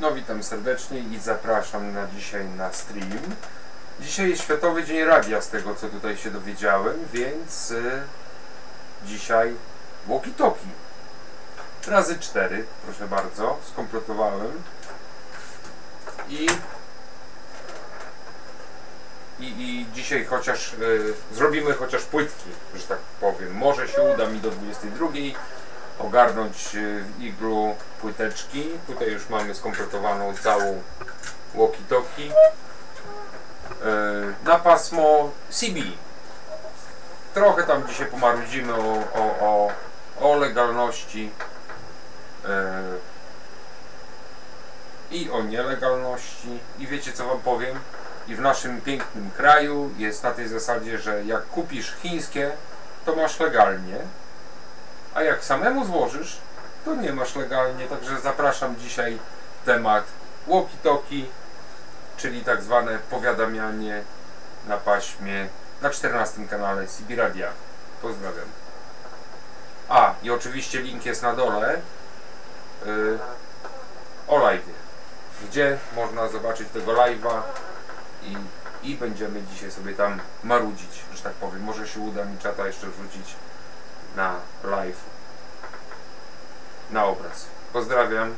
No witam serdecznie i zapraszam na dzisiaj na stream. Dzisiaj jest Światowy Dzień Radia, z tego co tutaj się dowiedziałem, więc y, dzisiaj walkie-talkie. Razy cztery, proszę bardzo, skompletowałem. I, i, i dzisiaj chociaż y, zrobimy chociaż płytki, że tak powiem. Może się uda mi do 22 ogarnąć y, w iglu płyteczki. Tutaj już mamy skompletowaną całą walkie-talkie. Y, Na pasmo CB. Trochę tam dzisiaj pomarudzimy o, o, o, o legalności y, i o nielegalności. I wiecie co wam powiem? I w naszym pięknym kraju jest na tej zasadzie, że jak kupisz chińskie, to masz legalnie, a jak samemu złożysz, to nie masz legalnie. Także zapraszam dzisiaj temat walkie-talkie, czyli tak zwane powiadamianie na paśmie na 14 kanale CB Radia. Pozdrawiam. A, i oczywiście link jest na dole yy, o live, gdzie można zobaczyć tego live'a i, i będziemy dzisiaj sobie tam marudzić, że tak powiem. Może się uda mi czata jeszcze wrzucić live, na obraz. Pozdrawiam.